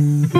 Mm-hmm.